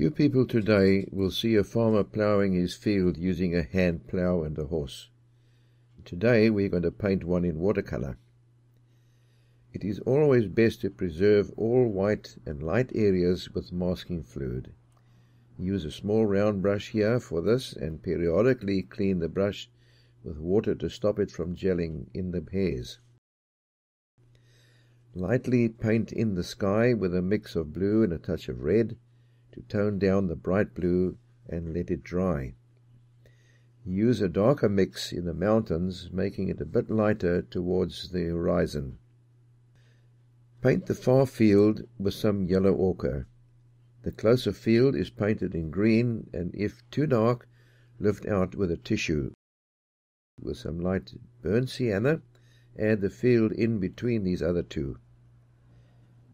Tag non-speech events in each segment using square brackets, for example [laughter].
Few people today will see a farmer ploughing his field using a hand plough and a horse. Today we're going to paint one in watercolor. It is always best to preserve all white and light areas with masking fluid. Use a small round brush here for this and periodically clean the brush with water to stop it from gelling in the hairs. Lightly paint in the sky with a mix of blue and a touch of red to tone down the bright blue and let it dry. Use a darker mix in the mountains, making it a bit lighter towards the horizon. Paint the far field with some yellow ochre. The closer field is painted in green, and if too dark, lift out with a tissue. With some light burnt sienna, add the field in between these other two.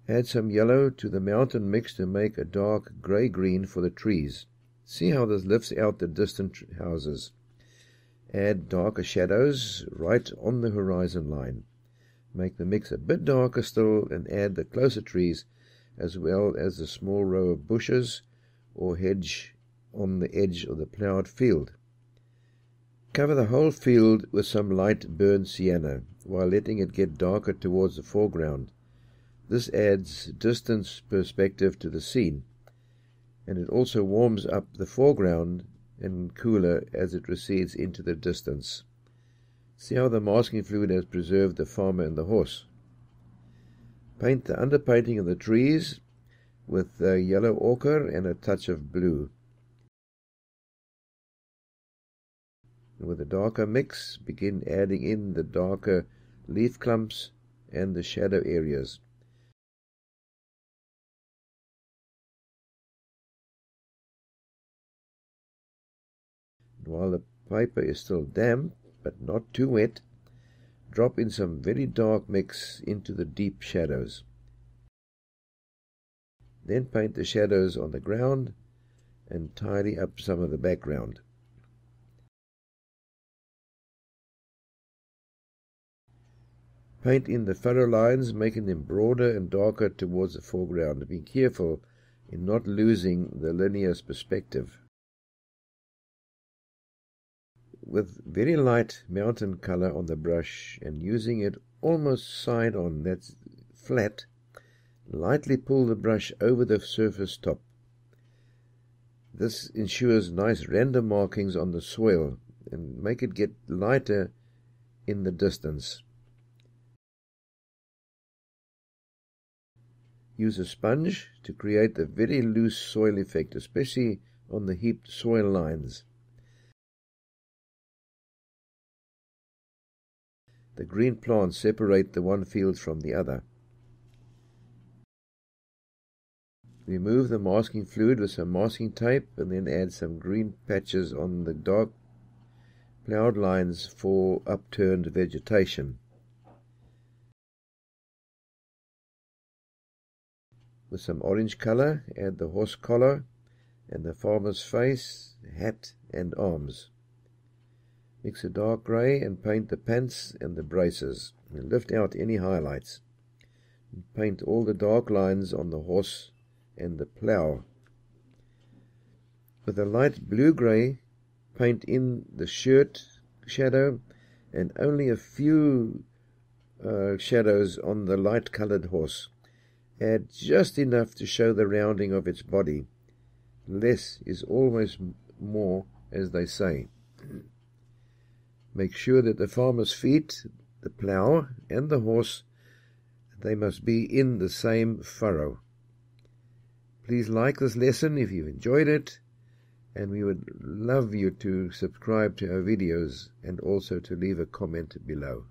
Add some yellow to the mountain mix to make a dark grey-green for the trees. See how this lifts out the distant houses. Add darker shadows right on the horizon line. Make the mix a bit darker still and add the closer trees as well as the small row of bushes or hedge on the edge of the ploughed field. Cover the whole field with some light burnt sienna while letting it get darker towards the foreground. This adds distance perspective to the scene, and it also warms up the foreground and cooler as it recedes into the distance. See how the masking fluid has preserved the farmer and the horse. Paint the underpainting of the trees with the yellow ochre and a touch of blue. With a darker mix, begin adding in the darker leaf clumps and the shadow areas. While the paper is still damp, but not too wet, drop in some very dark mix into the deep shadows. Then paint the shadows on the ground and tidy up some of the background. Paint in the furrow lines, making them broader and darker towards the foreground. Be careful in not losing the linear perspective with very light mountain color on the brush and using it almost side on, that's flat, lightly pull the brush over the surface top. This ensures nice random markings on the soil and make it get lighter in the distance. Use a sponge to create the very loose soil effect, especially on the heaped soil lines. The green plants separate the one field from the other. Remove the masking fluid with some masking tape and then add some green patches on the dark ploughed lines for upturned vegetation. With some orange color, add the horse collar and the farmer's face, hat, and arms. Mix a dark grey and paint the pants and the braces. And lift out any highlights. Paint all the dark lines on the horse and the plough. With a light blue-grey, paint in the shirt shadow and only a few uh, shadows on the light-coloured horse. Add just enough to show the rounding of its body. Less is always more, as they say. [clears throat] Make sure that the farmer's feet, the plough, and the horse, they must be in the same furrow. Please like this lesson if you enjoyed it, and we would love you to subscribe to our videos and also to leave a comment below.